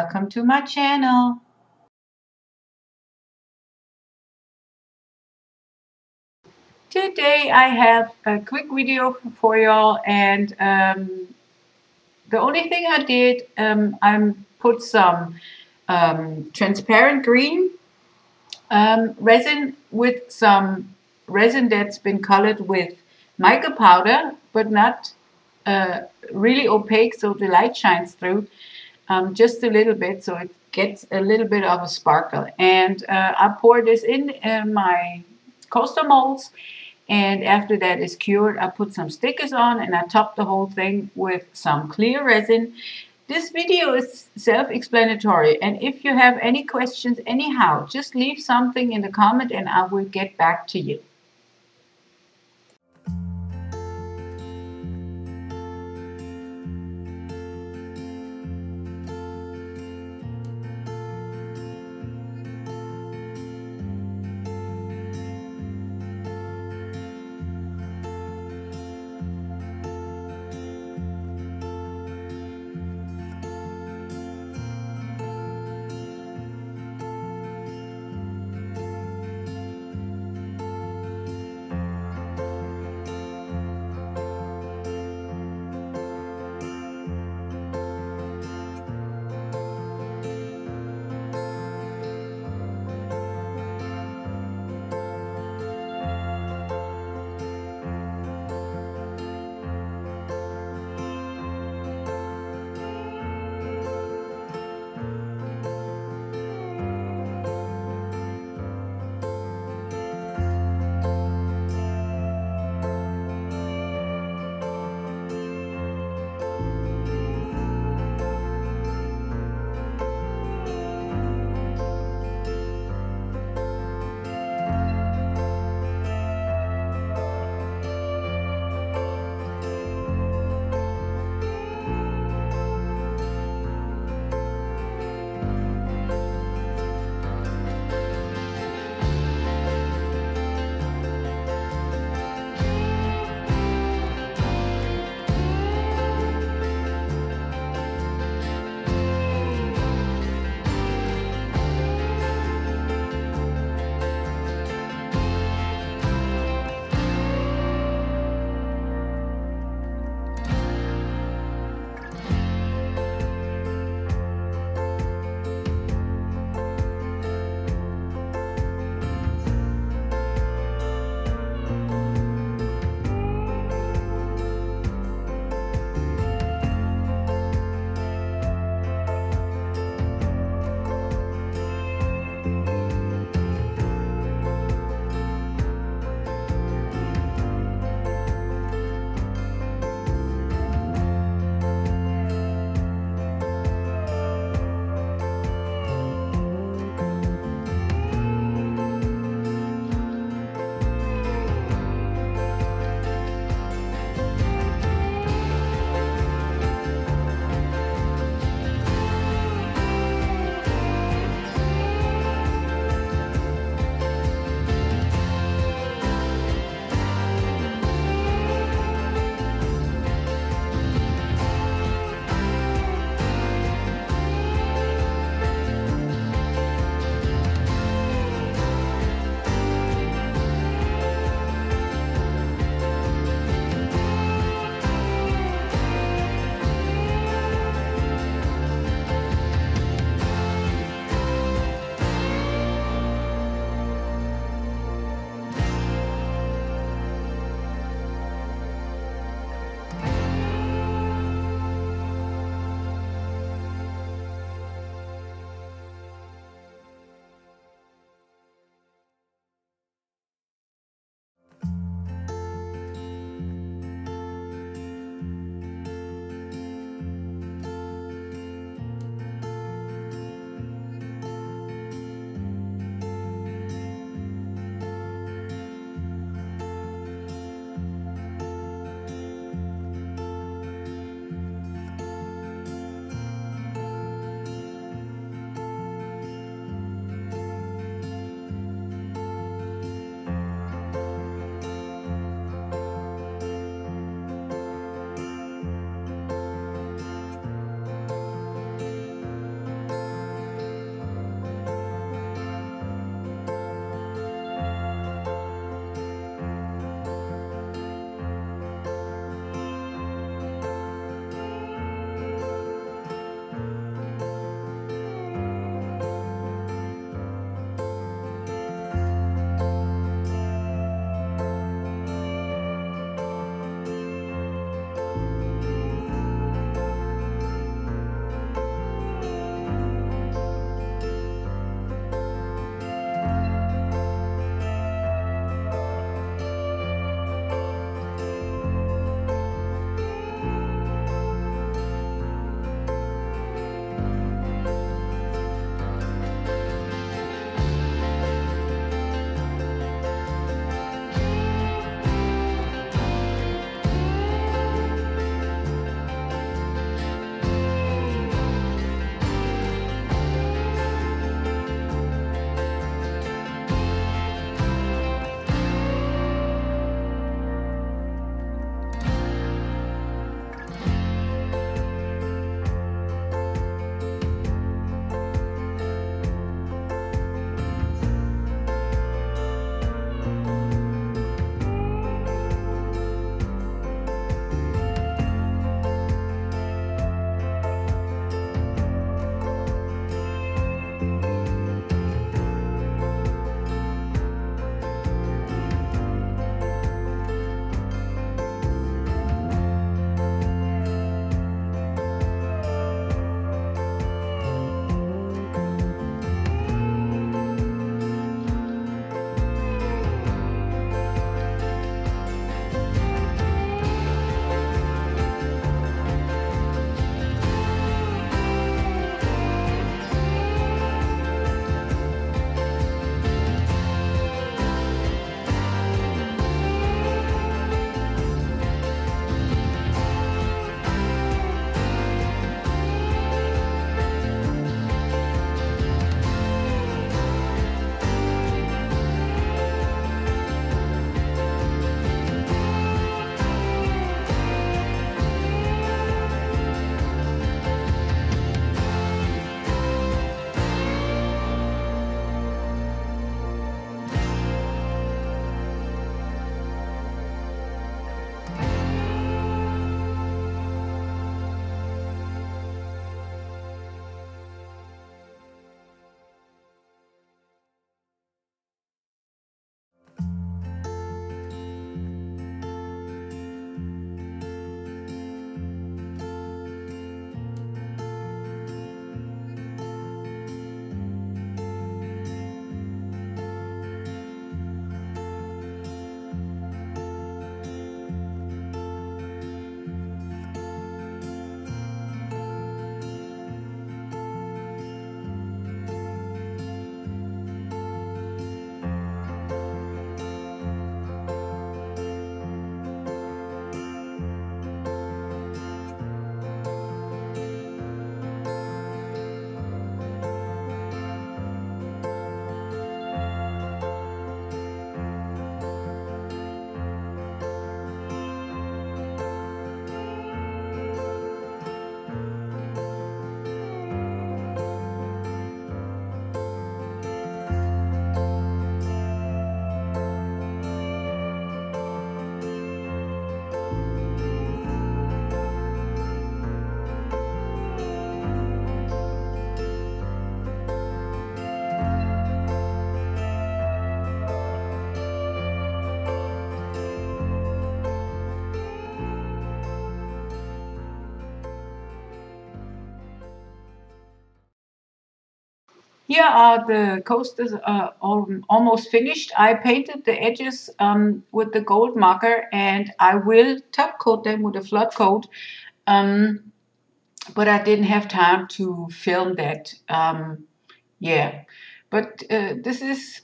Welcome to my channel. Today I have a quick video for y'all and um, the only thing I did, um, I put some um, transparent green um, resin with some resin that's been colored with mica powder but not uh, really opaque so the light shines through um, just a little bit so it gets a little bit of a sparkle. And uh, I pour this in uh, my coaster molds and after that is cured I put some stickers on and I top the whole thing with some clear resin. This video is self-explanatory and if you have any questions anyhow just leave something in the comment and I will get back to you here are the coasters uh, almost finished. I painted the edges um, with the gold marker and I will top coat them with a flood coat. Um, but I didn't have time to film that. Um, yeah, but uh, this is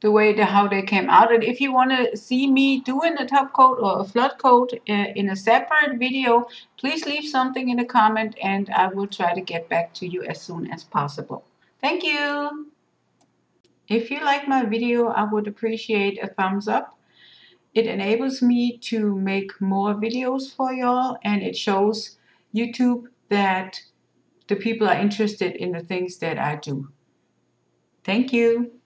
the way the, how they came out. And if you want to see me doing a top coat or a flood coat uh, in a separate video, please leave something in the comment and I will try to get back to you as soon as possible. Thank you! If you like my video, I would appreciate a thumbs up. It enables me to make more videos for y'all and it shows YouTube that the people are interested in the things that I do. Thank you.